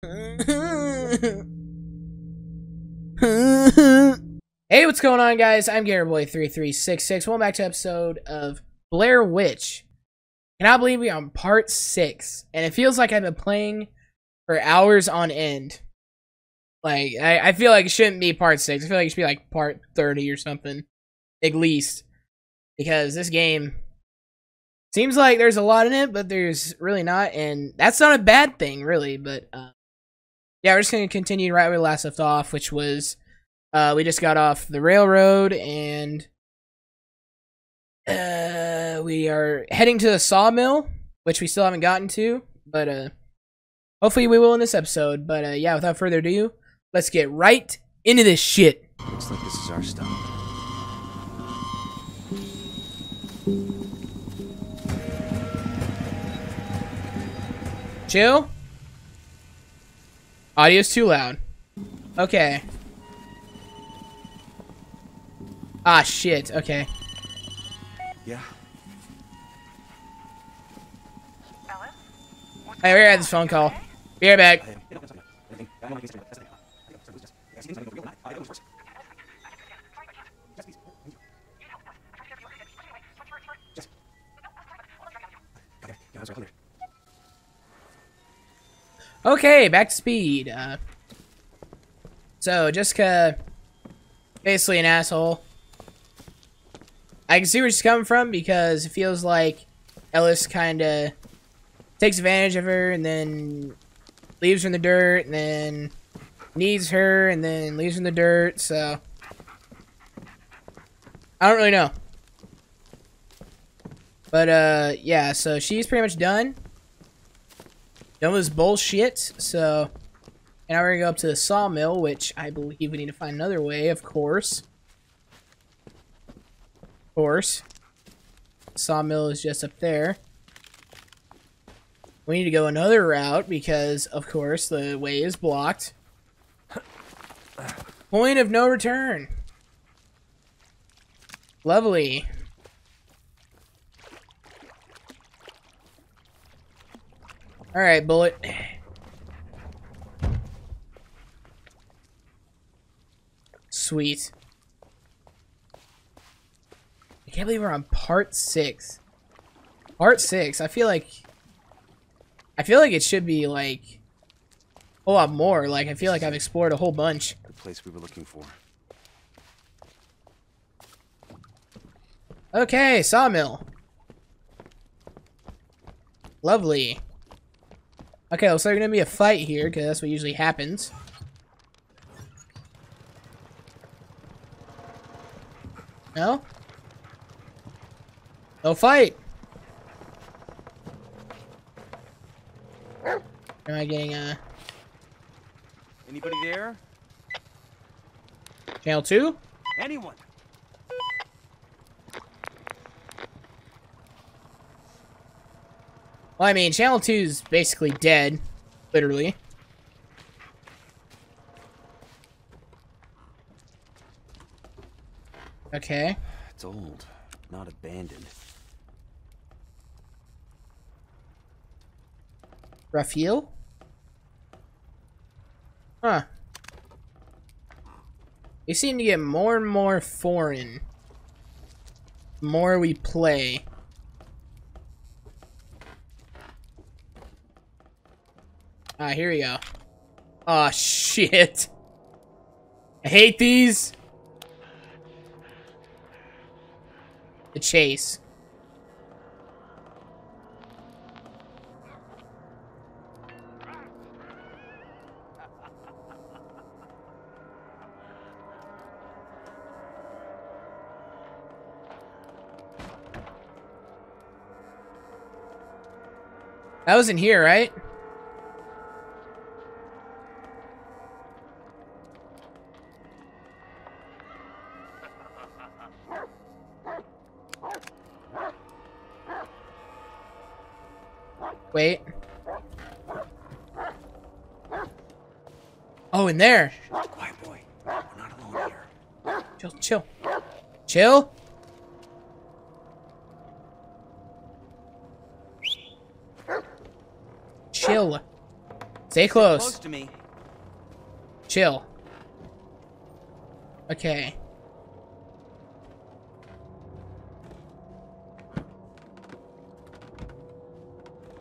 hey, what's going on, guys? I'm GamerBoy3366. Welcome back to episode of Blair Witch. And I believe we're on part six, and it feels like I've been playing for hours on end. Like, I, I feel like it shouldn't be part six. I feel like it should be like part 30 or something, at least. Because this game seems like there's a lot in it, but there's really not, and that's not a bad thing, really. But uh, yeah, we're just gonna continue right where we last left off, which was uh, we just got off the railroad and uh, we are heading to the sawmill, which we still haven't gotten to, but uh, hopefully we will in this episode. But uh, yeah, without further ado, let's get right into this shit. Looks like this is our stop. Chill. Audio's too loud. Okay. Ah, shit. Okay. Yeah. Hey, we're at this phone call. Be right back. Okay, back to speed. Uh, so, Jessica, basically an asshole. I can see where she's coming from because it feels like Ellis kind of takes advantage of her and then leaves her in the dirt and then needs her and then leaves her in the dirt, so... I don't really know. But, uh, yeah, so she's pretty much done. Done with this bullshit, so... And now we're gonna go up to the sawmill, which I believe we need to find another way, of course. Of course. Sawmill is just up there. We need to go another route because, of course, the way is blocked. Point of no return. Lovely. Alright, bullet. Sweet. I can't believe we're on part six. Part six. I feel like I feel like it should be like a lot more. Like I feel like I've explored a whole bunch. The place we were looking for. Okay, sawmill. Lovely. Okay, looks like there's gonna be a fight here, because that's what usually happens. No? No fight! Am I getting a... Anybody there? Channel 2? Anyone? Well, I mean, Channel 2 is basically dead. Literally. Okay. It's old, not abandoned. Raphael? Huh. We seem to get more and more foreign. The more we play. Ah, here we go. Oh shit. I hate these. The chase. That was in here, right? Wait. Oh, in there. Quiet boy. We're not alone here. Chill, chill. Chill? Chill. Stay Close close. to me. Chill. Okay.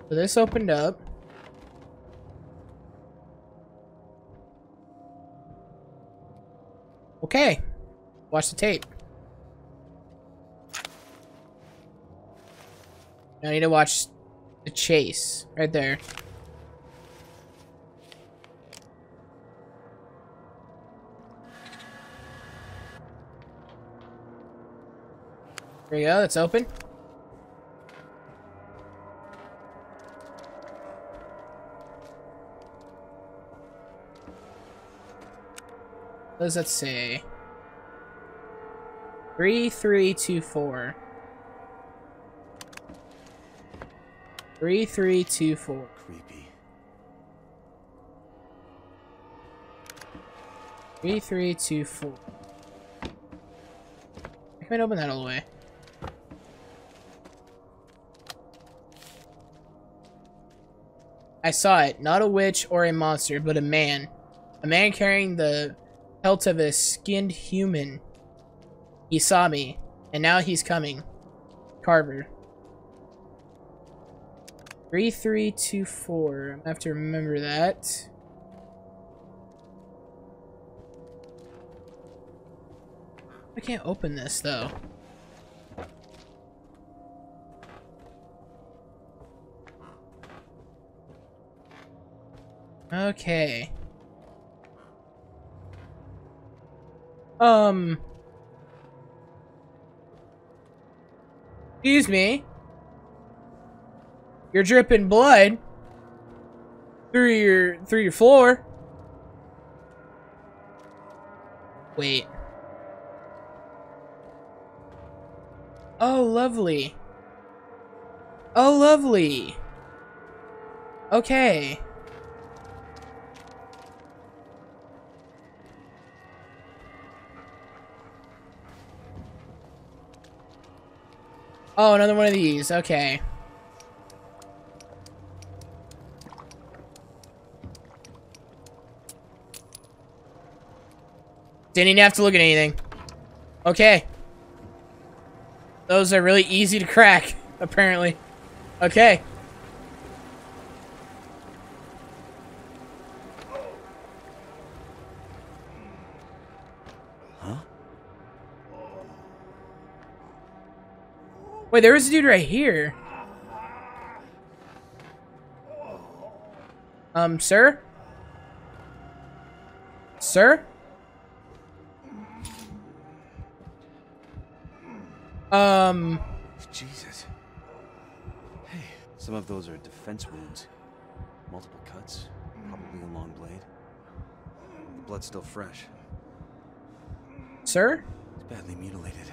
So this opened up. Okay. Watch the tape. Now I need to watch the chase. Right there. There you go, it's open. What does that say? Three, three, two, four. Three, three, two, four. Creepy. Three, three, two, four. I can't open that all the way. I saw it. Not a witch or a monster, but a man. A man carrying the pelt of a skinned human. He saw me, and now he's coming. Carver. 3324. I'm have to remember that. I can't open this though. Okay. Um. Excuse me. You're dripping blood through your through your floor. Wait. Oh, lovely. Oh, lovely. Okay. Oh, another one of these. Okay. Didn't even have to look at anything. Okay. Those are really easy to crack, apparently. Okay. Wait, there was a dude right here. Um, sir? Sir? Um, Jesus. Hey, some of those are defense wounds. Multiple cuts, probably a long blade. The blood's still fresh. sir? It's badly mutilated.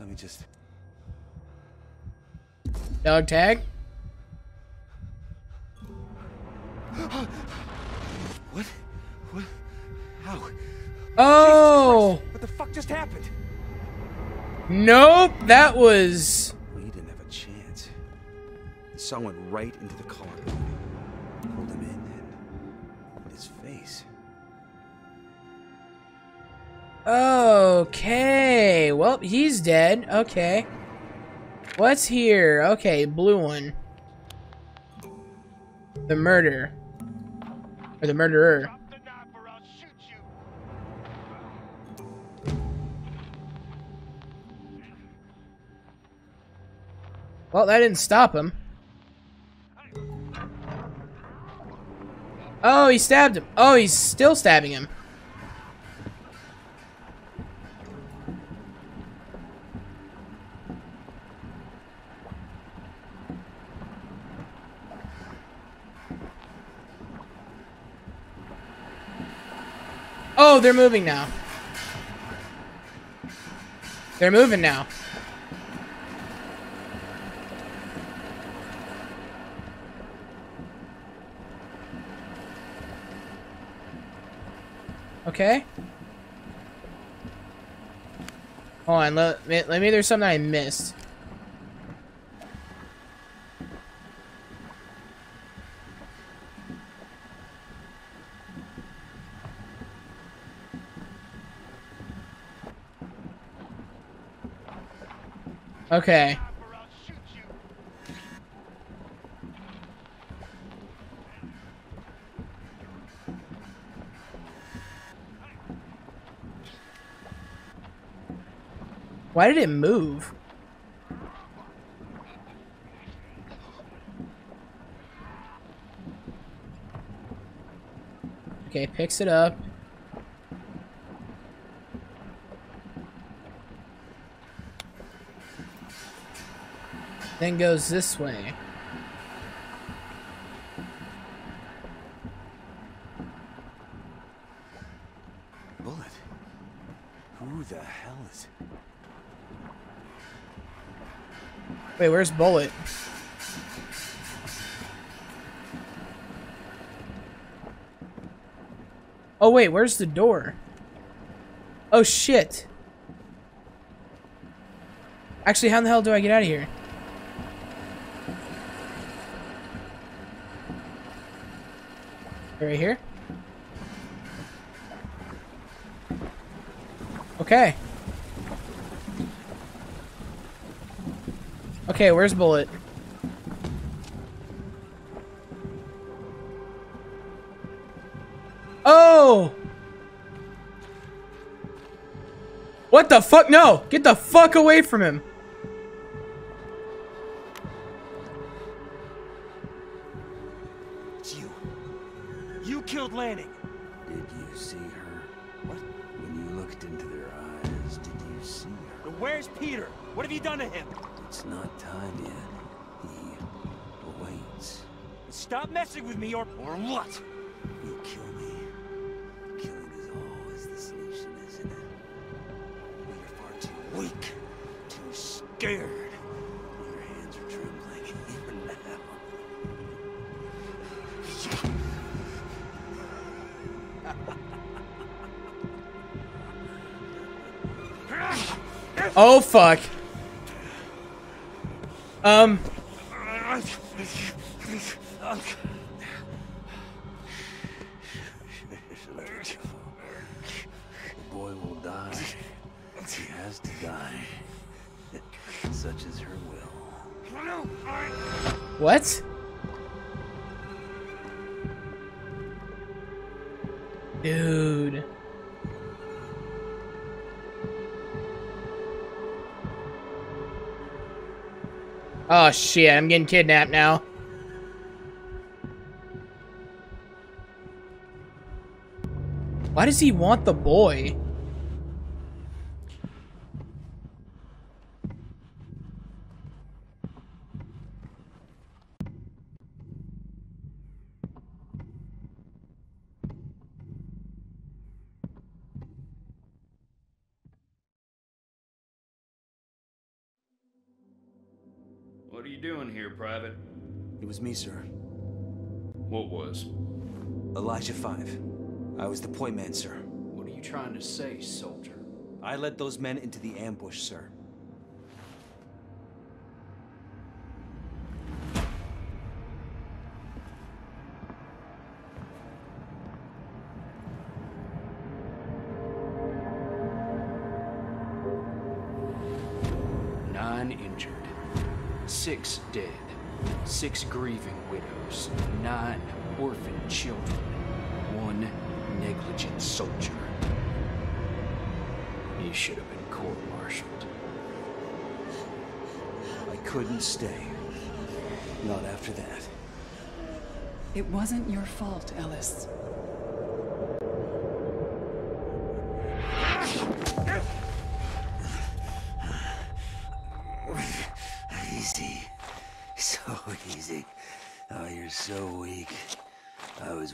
Let me just. Dog tag? What? What? How? Oh! What the fuck just happened? Nope, that was... He didn't have a chance. The song went right into the car. Pulled him in Okay, well, he's dead. Okay. What's here? Okay, blue one. The murder. Or the murderer. Well, that didn't stop him. Oh, he stabbed him. Oh, he's still stabbing him. They're moving now. They're moving now. Okay. Hold on, let, let me there's something I missed. Okay. Why did it move? Okay, picks it up. Then goes this way. Bullet. Who the hell is? Wait, where's Bullet? Oh wait, where's the door? Oh shit. Actually, how in the hell do I get out of here? Right here? Okay. Okay, where's Bullet? Oh! What the fuck? No! Get the fuck away from him! Oh fuck. Um, The boy will die. He has to die. Such is her will. what? Dude. Oh shit, I'm getting kidnapped now. Why does he want the boy? What are you doing here, Private? It was me, sir. What was? Elijah Five. I was the point man, sir. What are you trying to say, soldier? I led those men into the ambush, sir. Nine injured, six dead, six grieving widows, nine orphan children, one negligent soldier. He should have been court-martialed. I couldn't stay. Not after that. It wasn't your fault, Ellis.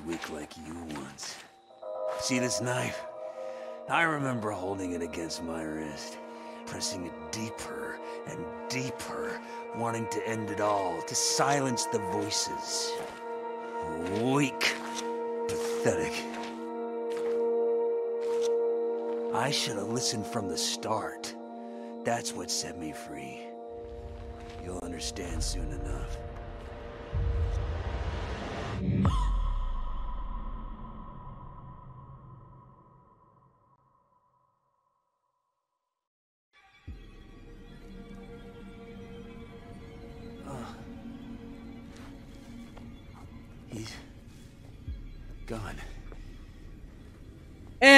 Weak like you once. See this knife? I remember holding it against my wrist, pressing it deeper and deeper, wanting to end it all, to silence the voices. Weak. Pathetic. I should have listened from the start. That's what set me free. You'll understand soon enough.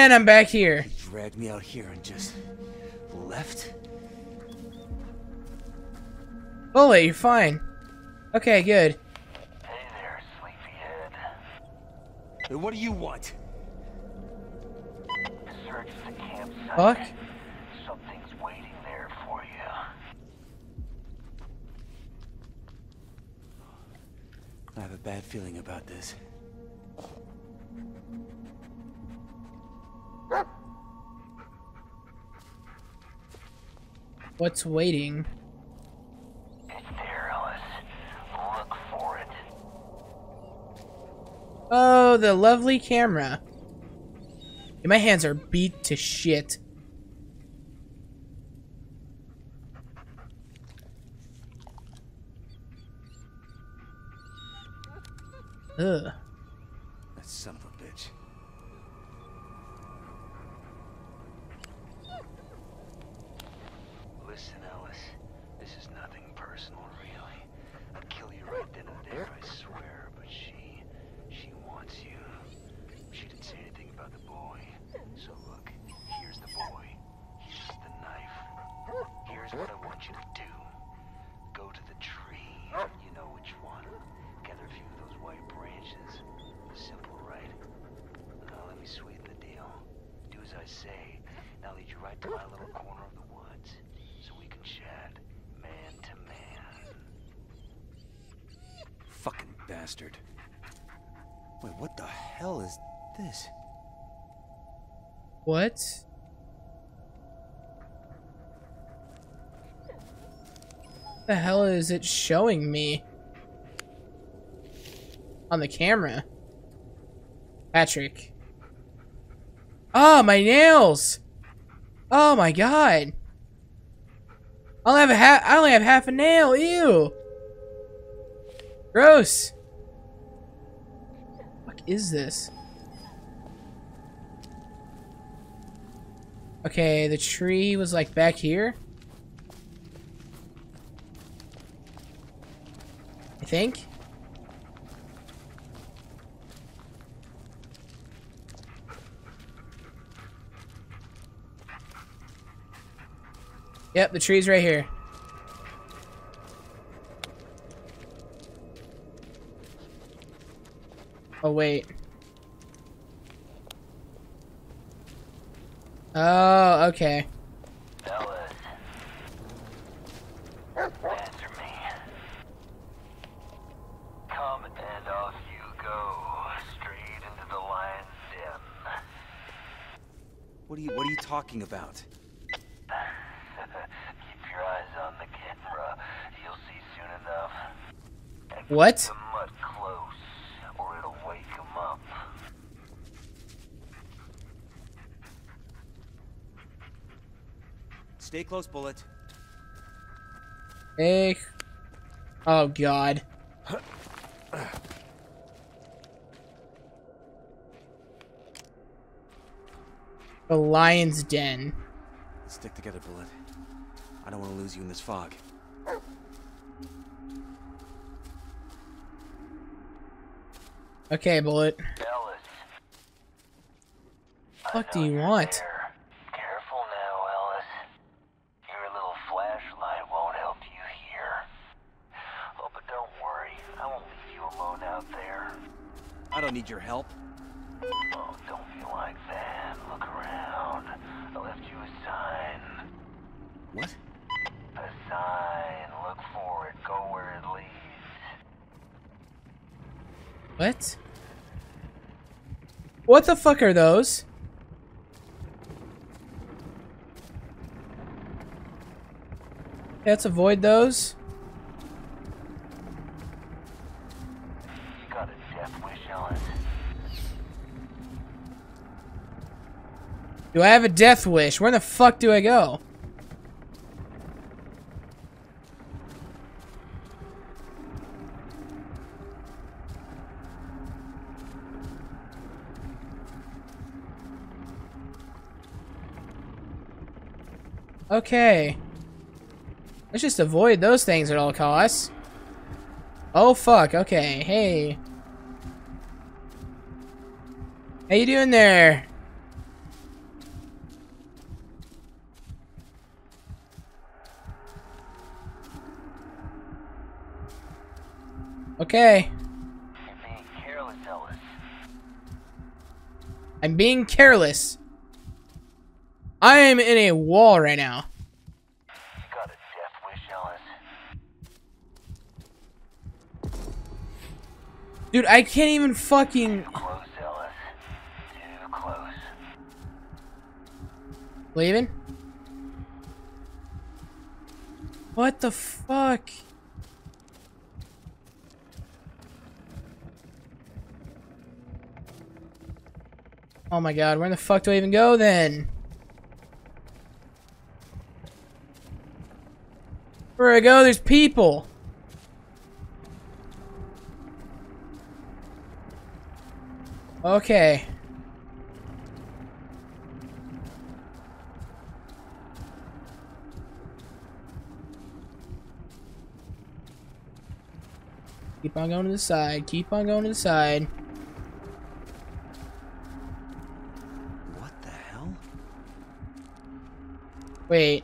And I'm back here. He dragged me out here and just left. Bullet, you're fine. Okay, good. Hey there, sleepyhead. Hey, what do you want? Search the campsite. Fuck. Something's waiting there for you. I have a bad feeling about this. What's waiting? It's there. Look for it. Oh, the lovely camera. My hands are beat to shit. Ugh. That son of a bitch. Listen, Ellis. This is nothing personal, really. I'd kill you right then and there, I swear. But she, she wants you. She didn't say anything about the boy. So look, here's the boy. Here's the knife. Here's what I want you to do. Go to the tree. You know which one. Gather a few of those white branches. Simple, right? Now let me sweeten the deal. Do as I say. Now lead you right to my little corner of the woods, so we can chat, man to man. Fucking bastard. Wait, what the hell is this? What? The hell is it showing me? On the camera. Patrick. Oh, my nails! Oh my god! I only have a half. I only have half a nail. Ew. Gross. Is this? Okay, the tree was like back here. I think. Yep, the tree's right here. Oh, wait. Oh, okay. Ellis. Answer me. Come and off you go. Straight into the lion's den. What are you what are you talking about? Keep your eyes on the camera. You'll see soon enough. What? The mud close, or it'll wake him up. Stay close, Bullet. Hey. Oh, God. The lion's den. Stick together, Bullet. I don't want to lose you in this fog. Okay, Bullet. Ellis. Fuck do you you're want? there. Careful now, Ellis. Your little flashlight won't help you here. Oh, but don't worry. I won't leave you alone out there. I don't need your help. Oh, don't be like that. Look around. I left you a sign. What? A sign. Look for it. Go where it leads. What? What the fuck are those? Let's avoid those. Do I have a death wish? Where the fuck do I go? Okay. Let's just avoid those things at all costs. Oh fuck, okay, hey. How you doing there? Okay. Careless. I'm being careless. I am in a wall right now. You got a death wish. Dude, I can't even fucking... Leaving? What the fuck? Oh my god, where in the fuck do I even go then? Where I go, there's people. Okay. Keep on going to the side. Keep on going to the side. Wait.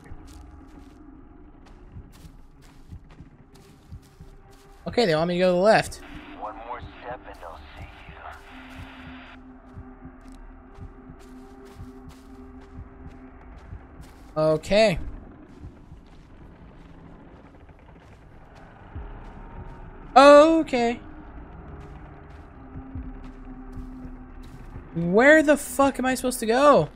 Okay, they want me to go to the left. One more step and they'll see you. Okay. Okay. Where the fuck am I supposed to go?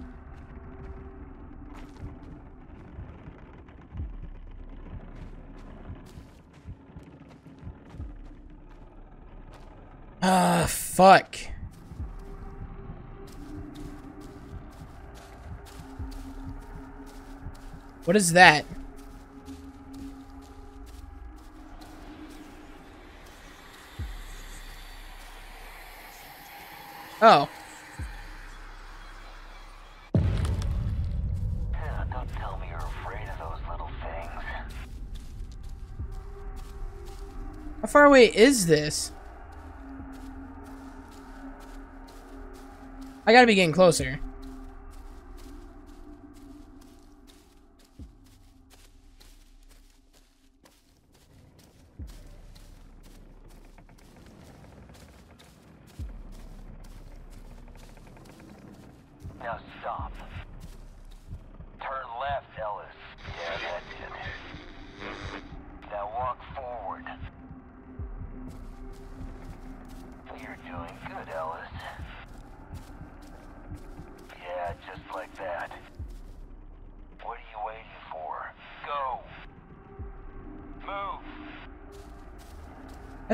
Ah, fuck. What is that? Oh. Yeah, don't tell me you're afraid of those little things. How far away is this? I gotta be getting closer. Now stop. Turn left, Ellis. Yeah, that's it. Now walk forward. You're doing good, Ellis. Yeah, just like that. What are you waiting for? Go. Move. How's he fucking know? Almost There. You're doing good, Ellis. Yeah, just like that. What's the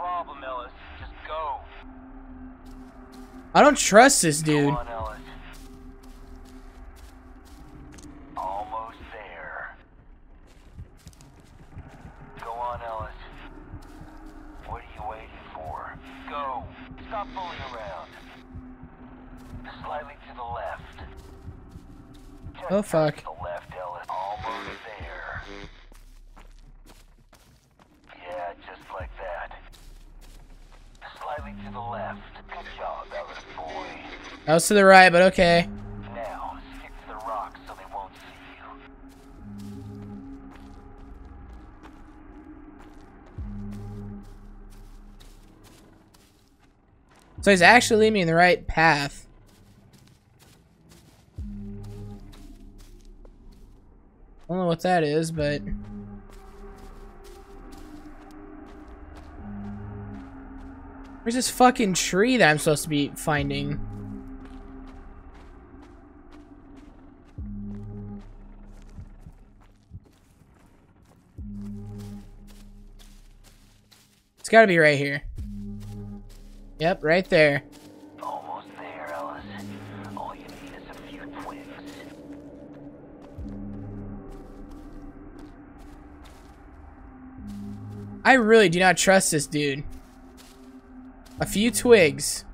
problem, Ellis? Just go. I don't trust this dude. Fuck. The left, Ellis. Almost there. Yeah, just like that. Slightly to the left. Good job, Ellis boy. I was to the right, but okay. Now, stick to the rocks so they won't see you. So he's actually leading me in the right path. What that is, but... Where's this fucking tree that I'm supposed to be finding? It's gotta be right here. Yep, right there. I really do not trust this dude. A few twigs.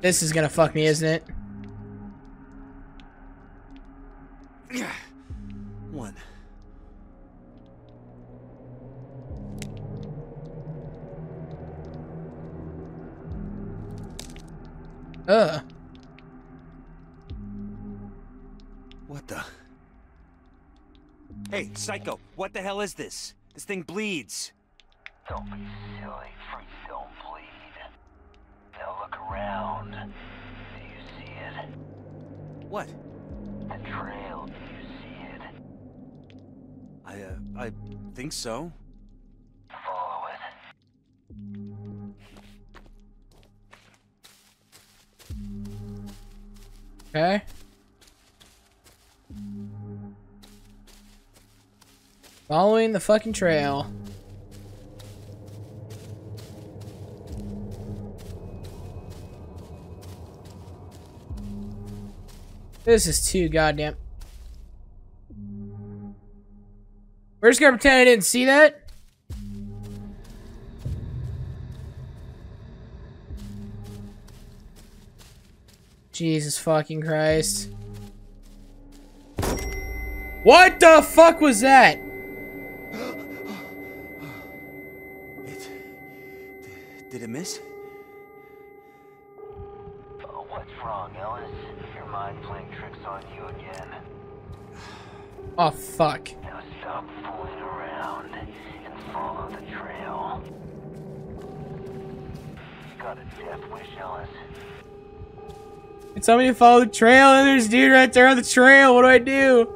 This is gonna fuck me, isn't it? Psycho, what the hell is this? This thing bleeds. Don't be silly. Freaks don't bleed. Now look around. Do you see it? What? The trail. Do you see it? I, uh, I think so. Follow it. Okay. Following the fucking trail. This is too goddamn. We're just gonna pretend I didn't see that. Jesus fucking Christ. What the fuck was that? Me to follow the trail and there's a dude right there on the trail. What do I do?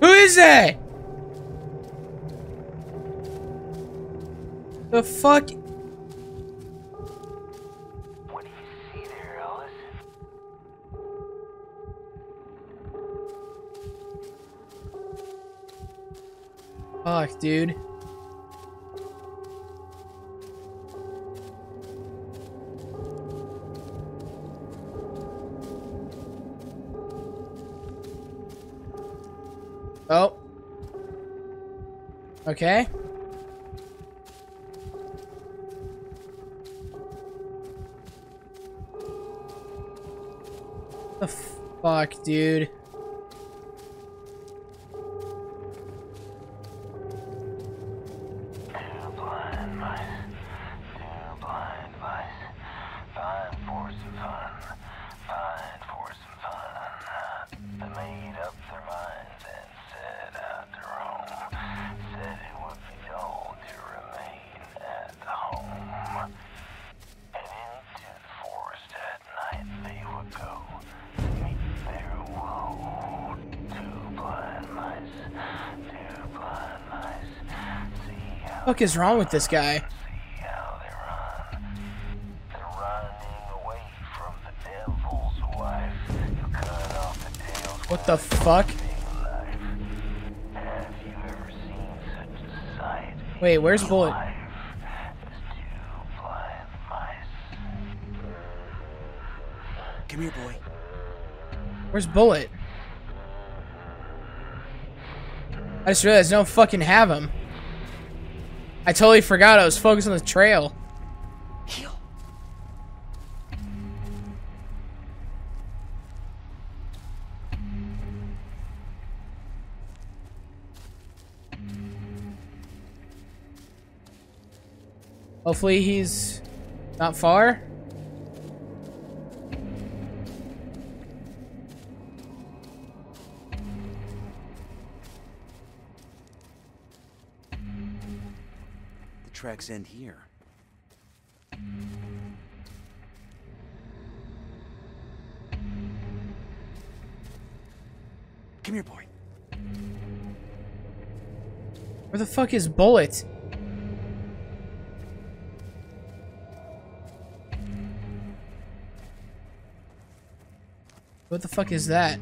Who is that? The fuck? What do you see there, Ellis? Fuck, dude. Okay. The fuck, dude. Fuck is wrong with this guy? See how they run. They're running away from the devil's wife who cut off the tails What the fuck? with a knife. Have you ever seen such a sight? Wait, where's Bullet? Life is two blind mice. Come here, boy. Where's Bullet? I just realized I don't fucking have him. I totally forgot I was focused on the trail. Hopefully he's not far. Tracks end here. Come here, boy. Where the fuck is Bullet? What the fuck is that?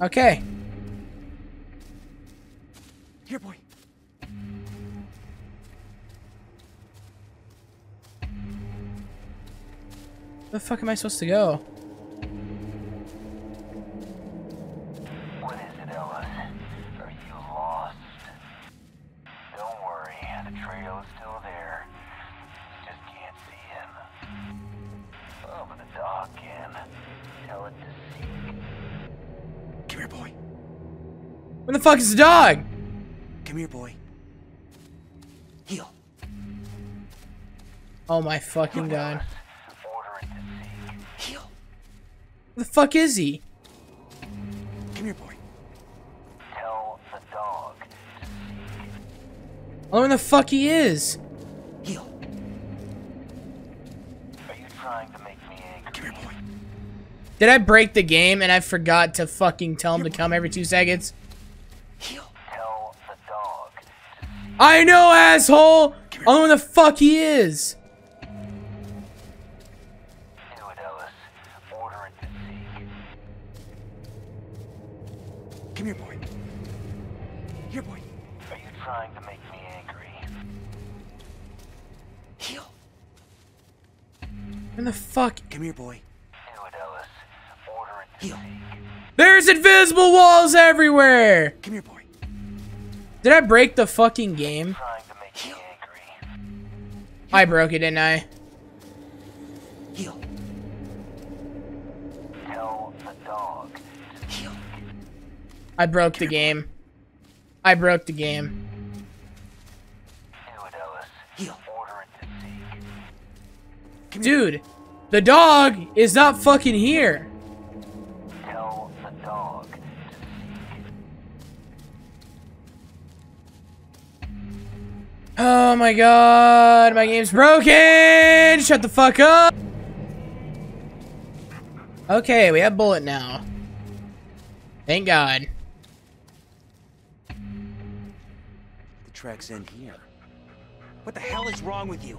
Okay. Here, boy. Where the fuck am I supposed to go? Where the fuck is the dog? Come here, boy. Heel. Oh my fucking god. Order it to seek. Heel. Where the fuck is he? Come here, boy. Tell the dog to seek. I don't know where the fuck he is. Heel. Are you trying to make me angry? Come here, boy. Did I break the game and I forgot to fucking tell him to come every two seconds? Heel. Tell the dog to seek. I know, asshole! I don't know where the fuck he is. Do it, Ellis. Order it. Come here, boy. Here, boy. Are you trying to make me angry? Heel. Where the fuck? Come here, boy. Do it, Ellis. Order it to Heel. seek. There's invisible walls everywhere! Come here, boy. Did I break the fucking game? Trying to make me angry. I broke it, didn't I? Heel. Tell the dog. Heel. I broke the game. I broke the game. Do it, Ellis. Heel. Order it to seek. Come here. Dude, the dog is not fucking here. Oh my god, my game's broken! Shut the fuck up! Okay, we have Bullet now. Thank god. The tracks end here. What the hell is wrong with you?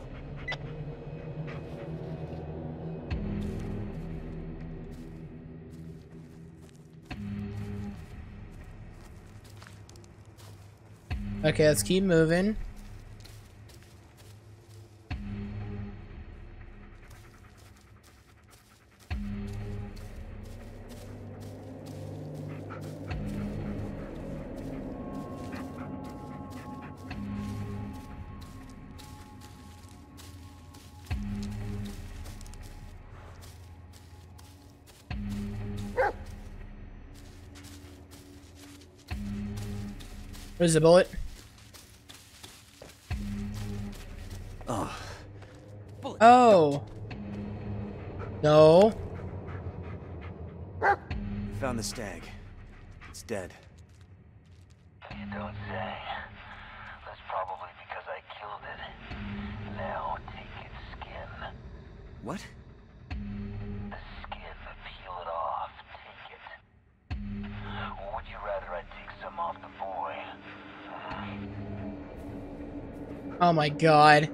Okay, let's keep moving. Where's the bullet? My god.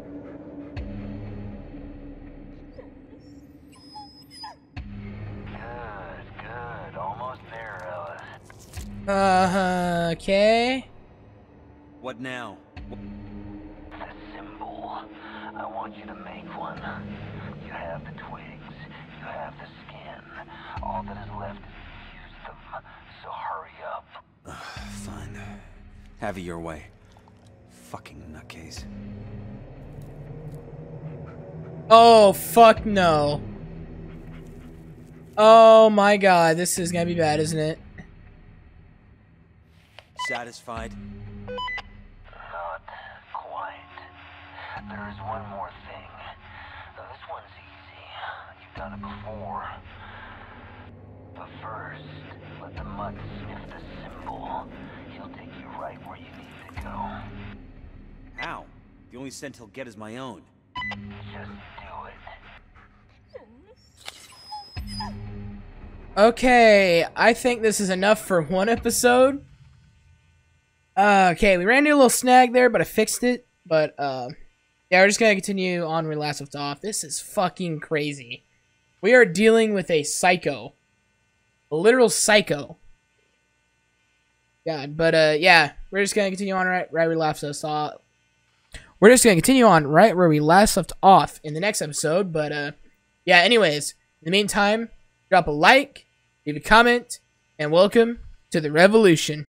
Good, good. Almost there, Ellis. Uh, okay. What now? The symbol. I want you to make one. You have the twigs. You have the skin. All that is left is to use them. So hurry up. Fine. Have it your way. Fucking nutcase. Oh, fuck no. Oh my god, this is gonna be bad, isn't it? Satisfied? Not quite. There is one more thing. This one's easy. You've done it before. But first, let the mutt sniff the symbol. He'll take you right where you need to go. How? The only scent he'll get is my own. Okay, I think this is enough for one episode. Uh, okay, we ran into a little snag there, but I fixed it. But, uh, yeah, we're just gonna continue on where we last left off. This is fucking crazy. We are dealing with a psycho. A literal psycho. God, but, uh, yeah, we're just gonna continue on right, right where we last us off. We're just gonna continue on right where we last left off in the next episode, but, uh, Yeah, anyways, in the meantime, drop a like, leave a comment, and welcome to the revolution.